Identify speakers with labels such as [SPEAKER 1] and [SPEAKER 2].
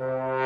[SPEAKER 1] Bye.